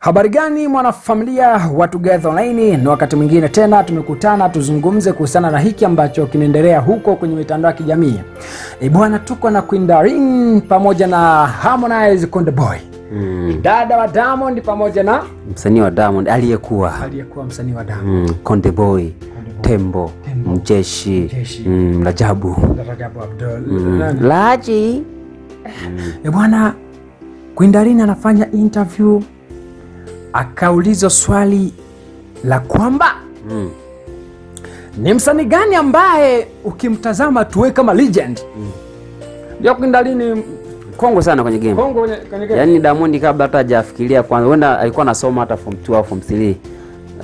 Habari gani mwanafamilia wa Together Online, ni wakati mwingine tena tumekutana tuzungumze kuhusiana na hiki ambacho kinaendelea huko kwenye mitandao ya kijamii. E bwana, tuko na Queen Darling pamoja na Harmonize Konde Boy, Mm, dada wa Diamond pamoja na msanii wa Diamond aliyekuwa. Aliyekuwa msanii wa Diamond. Mm, Konde Boy, Tembo, Tembo, Mjeshi, Mjeshi. mm, Rajabu, Rajabu Abdul. mm, Laji. mm. E bwana, Queen Darleen anafanya interview akaulizwa swali la kwamba Mm, ni msanii gani ambaye ukimtazama tuwe kama legend? Ndio Queen Darleen ni kongwe sana kwenye game. kongo kwenye, kwenye game. Yaani Diamond kabla hata hajafikiria kwanza, huenda alikuwa anasoma hata form 2 au form 3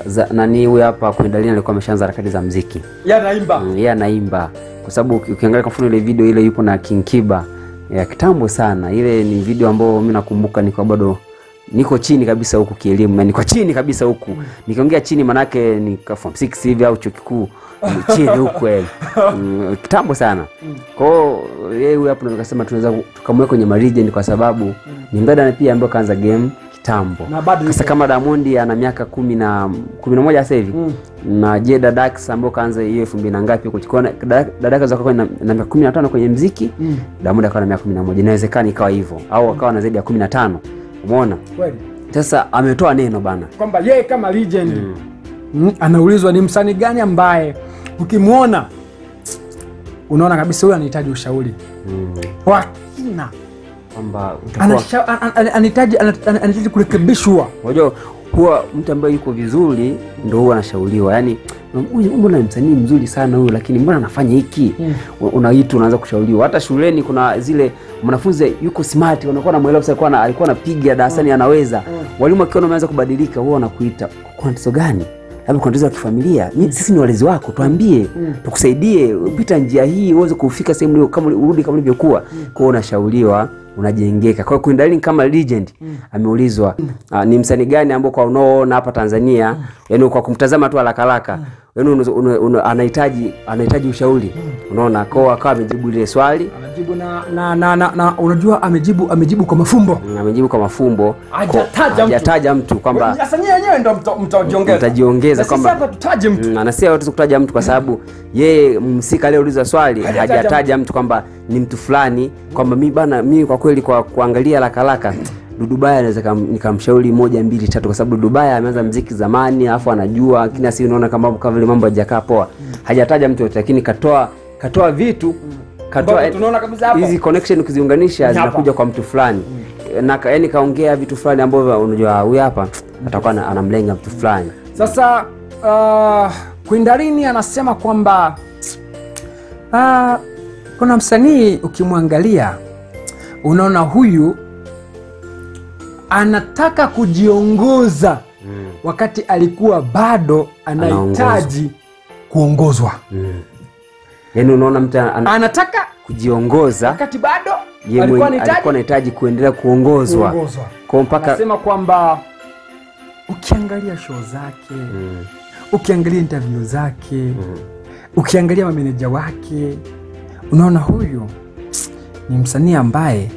za, nani huyu hapa Queen alikuwa ameshaanza harakati za mziki? Yeye anaimba. Mm, yeye anaimba. Kwa sababu ukiangalia kwa mfano ile video ile yupo na King Kiba ya kitambo sana. Ile ni video ambayo mimi nakumbuka nikiwa bado niko chini kabisa huku kielimu, niko chini kabisa huku. Nikiongea chini manake nika form 6 hivi au chuo kikuu ni chini huku eh. Mm, kitambo sana. Kwa hiyo yeye huyo hapo nikasema tunaweza tukamweka kwenye marijeni kwa sababu ni mdada pia ambaye kaanza game kitambo. Sasa kama Diamond ana miaka kumi na kumi na moja sasa hivi Mm. na Jeda Dax ambayo kaanza hiyo elfu mbili na ngapi huko chikona Dax akawa na na miaka kumi na tano kwenye mziki Mm. Diamond akawa na miaka kumi na moja inawezekana ikawa hivyo au akawa na zaidi ya kumi na tano umeona? Kweli. Sasa ametoa neno bana. Kwamba yeye kama legend mm. anaulizwa ni msanii gani ambaye ukimwona unaona kabisa huyu anahitaji ushauri. Mm. wa kina. Anahitaji ana- ana- anahitaji kurekebishwa. Unajua huwa mtu ambaye yuko vizuri ndo huwa anashauriwa. Huyu mbona ni msanii mzuri sana huyu lakini mbona anafanya hiki Mm. unaitwa unaanza kushauriwa hata shuleni kuna zile mwanafunzi yuko smart unakuwa namwelewa mwelewa alikuwa ana- alikuwa anapiga darasani anaweza mm. walimu akiona umeanza kubadilika huwa wanakuita kwa tatizo gani labda kuna tatizo la kifamilia mm. sisi ni walezi wako tuambie mm. tukusaidie pita njia hii uweze kufika sehemu hiyo kama urudi kama ulivyokuwa Mm. kwao unashauriwa unajengeka kwa Queen Darling kama legend mm. ameulizwa mm. ni msanii gani ambao kwa unaoona hapa Tanzania mm. yani kwa kumtazama tu haraka haraka yani una- anahitaji anahitaji ushauri. Unaona kwa akawa amejibu lile swali. Anajibu na, na, na, na, na unajua amejibu amejibu kwa mafumbo. Mm, amejibu kwa mafumbo. Hajataja mtu. kwamba sasa wenyewe ndio mtajiongeza. Mtajiongeza kwamba sasa tutaje mtu. Mm, anasema hatuwezi kutaja mtu kwa sababu yeye msika leo uliza swali Hajataja mtu. kwamba ni mtu fulani kwamba mi bana mimi kwa kweli kwa kuangalia rakaraka Dudubaya naweza kam- nikamshauri moja mbili tatu kwa sababu Dudubaya ameanza mziki zamani alafu anajua kila siku unaona kama kama vile mambo hajakaa poa. Hajataja mtu yote lakini katoa katoa vitu katoa tunaona kabisa hapa. hizi connection ukiziunganisha zinakuja kwa mtu fulani. Na yani kaongea vitu fulani ambavyo unajua huyu hapa atakuwa anamlenga mtu fulani. Sasa uh, anasema kwamba uh, kuna msanii ukimwangalia unaona huyu anataka kujiongoza mm. wakati alikuwa bado anahitaji kuongozwa mm. yani unaona mtu an... anataka kujiongoza wakati bado alikuwa anahitaji kuendelea kuongozwa kuongozwa kwa mpaka anasema kwamba ukiangalia show zake Mm, ukiangalia interview zake mm. ukiangalia mameneja wake unaona huyu ni msanii ambaye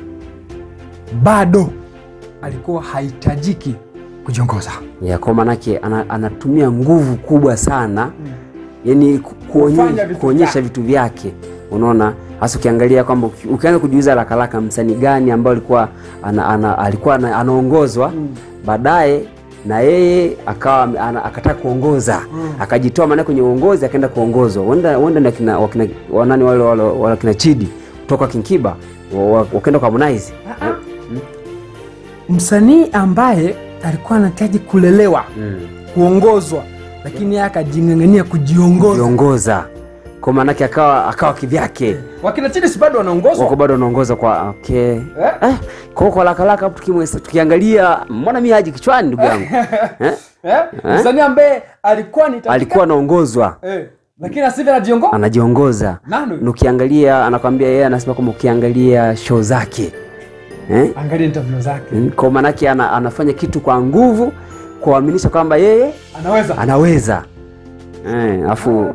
bado alikuwa hahitajiki kujiongoza. Ya kwa manake ana, anatumia nguvu kubwa sana. Yani ku- kuonyesha, vitu vyake. unaona? Hasa ukiangalia kwamba ukianza kujiuliza haraka haraka msanii gani ambao alikuwa ana, ana, alikuwa ana, anaongozwa baadaye na yeye akawa akataka kuongoza. Akajitoa maana kwenye uongozi akaenda kuongozwa. Wenda wenda na kina wakina wanani wale wale kina Chidi kutoka Kinkiba wa- wa- wakaenda kwa Harmonize msanii ambaye alikuwa anahitaji kulelewa mm. kuongozwa lakini yeye akajing'ang'ania kujiongoza kwa maanake akawa akawa kivyake. Wakina chini bado wanaongozwa? Wako bado wanaongoza kwa okay. Eh? eh, kwa kwa haraka hapo tukiangalia mbona mi haji kichwani ndugu yangu. Eh? eh? msanii ambaye alikuwa anahitajika alikuwa anaongozwa. Eh, lakini asivyo anajiongoza anajiongoza na ukiangalia anakwambia yeye anasema kwamba ukiangalia show zake eh? angalia interview zake. Mm, kwa maanake ana, anafanya kitu kwa nguvu kuaminisha kwamba yeye anaweza. anaweza. Eh, afu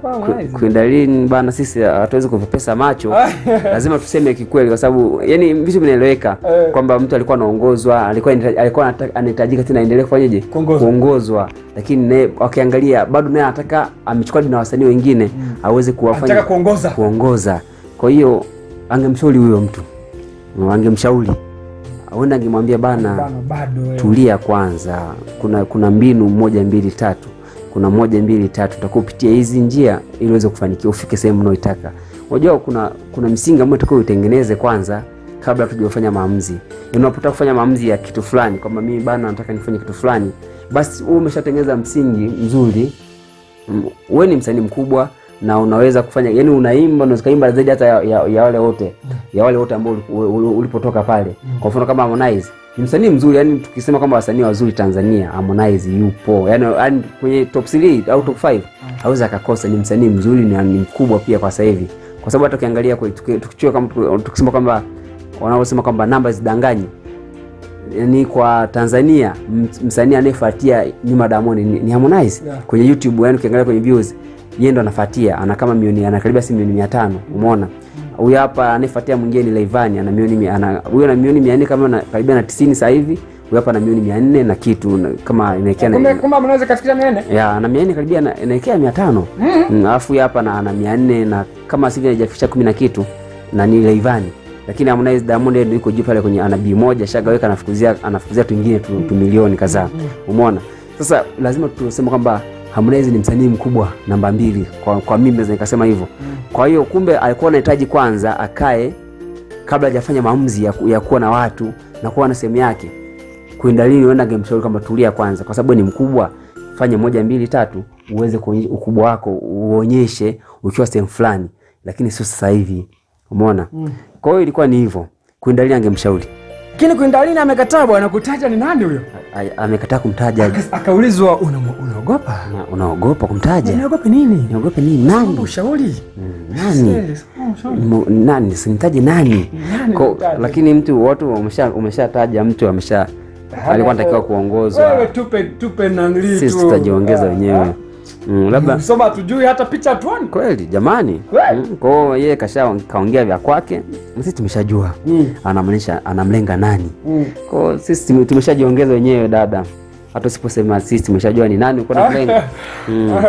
kuindalini bana, sisi hatuwezi kuvipesa macho, lazima tuseme kikweli, kwa sababu yani vitu vinaeleweka Eh. kwamba mtu alikuwa anaongozwa, alikuwa alikuwa anahitajika tena aendelee kufanyaje, Kuongozwa. lakini naye wakiangalia bado naye anataka amechukua na wasanii wengine aweze kuwafanya kuongoza. kuongoza. Kwa hiyo angemshauri huyo mtu, angemshauri huenda angemwambia bana Bana, bado tulia kwanza. Kuna kuna mbinu moja mbili tatu. Kuna moja mbili tatu. Utakupitia hizi njia ili uweze kufanikiwa ufike sehemu unaoitaka unajua kuna kuna msingi ambao utakiwa utengeneze kwanza kabla tujafanya maamuzi. Unapotaka kufanya maamuzi ya kitu fulani kwamba mimi bana nataka nifanye kitu fulani basi wewe umeshatengeneza msingi mzuri. We wewe ni msanii mkubwa na unaweza kufanya yani unaimba unaweza kuimba zaidi hata ya, ya, ya wale wote ya wale wote ambao ulipotoka pale. Kwa mfano kama Harmonize ni msanii mzuri yani tukisema kwamba wasanii wazuri Tanzania Harmonize yupo. Yani, yani kwenye top 3 au top 5 hawezi akakosa. Ni msanii mzuri na ni mkubwa pia kwa sasa hivi. Kwa sababu hata ukiangalia kwa- tuki- tukichukua kama tukisema kwamba wanaosema kwamba namba zidanganyi ni kwa Tanzania msanii anayefuatia nyuma Diamond ni, ni Harmonize. Yeah. kwenye YouTube, yani ukiangalia kwenye views yeye ndo anafuatia, ana kama milioni anakaribia si milioni 500 umeona. Huyu hapa anayefuatia mwingine ni Laivani ana milioni ana huyo ana milioni 400 kama na karibia na 90 sasa hivi. Huyu hapa ana milioni 400 na kitu na- kama inaelekea na- Kumbe kumbe mnaweza kafikia 400 ya ana mia nne karibia na- inaelekea mia tano. Mm, alafu huyu hapa na ana mia nne na kama sivyo haijafikisha kumi na kitu na ni Laivani lakini Harmonize Diamond ndio yuko juu pale kwenye ana B moja shagaweka anafukuzia anafukuzia tu ingine tu, tu milioni kadhaa. Umeona? Sasa lazima tuseme kwamba Harmonize ni msanii mkubwa namba mbili. Kwa, kwa mimi naweza nikasema hivyo. Kwa hiyo kumbe alikuwa anahitaji kwanza akae kabla hajafanya maamuzi ya, ya kuwa na watu na kuwa na sehemu yake. Kuindalini uenda angemshauri kwamba tulia kwanza? Kwa sababu ni mkubwa. Fanya moja mbili tatu uweze kuonyesha ukubwa wako uonyeshe ukiwa sehemu fulani. Lakini sio sasa hivi. Umeona? Mm. kwa hiyo ilikuwa ni hivyo. Kwenda angemshauri? Lakini Quindalini amekataa bwana? Kutaja ni nani huyo. Amekataa kumtaja. Akaulizwa unaogopa? Na- unaogopa kumtaja? Unaogopa nini? unaogopa nini? Nani? Ushauri. Mm, nani? Nani? Simtaje nani? Lakini mtu watu umesha umeshataja mtu amesha alikuwa anatakiwa kuongozwa Wewe tupe tupe nanili tu. sisi tutajiongeza Ah, wenyewe mm, labda Soma tujui hata picha tuone. kweli jamani mm, kwao yeye kasha kaongea vya kwake sisi tumeshajua Mm. anamaanisha anamlenga nani Mm. kwao sisi tume- tumeshajiongeza wenyewe dada hata usiposema sisi tumeshajua ni nani uko namlenga mm.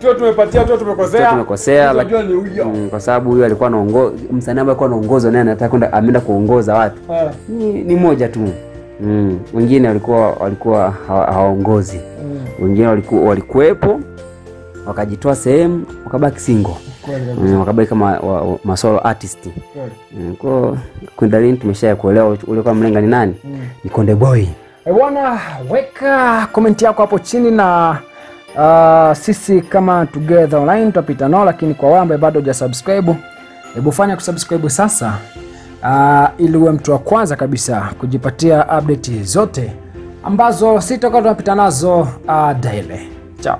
Tuo tumepatia tio tumekosea. Tumekosea, Tunajua ni huyo. Mm, kwa sababu huyo alikuwa anaongoza msanii ambaye alikuwa anaongoza naye anataka kwenda ameenda kuongoza watu ni, ni moja tu mm. wengine walikuwa walikuwa hawa- hawaongozi mm. wengine walikuwa walikuwepo wakajitoa sehemu wakabaki single mm, wakabaki kama wa, wa, masolo artist mm, kwa Kwindalini tumesha kuelewa uliokuwa mlenga ni nani Mm. ni Konde Boy Eh, Bwana, weka komenti yako hapo chini na uh, sisi kama Together Online tutapita nao, lakini kwa wewe ambaye bado hujasubscribe, hebu fanya kusubscribe sasa uh, ili uwe mtu wa kwanza kabisa kujipatia update zote ambazo sitakuwa tunapita nazo uh, daily. Chao.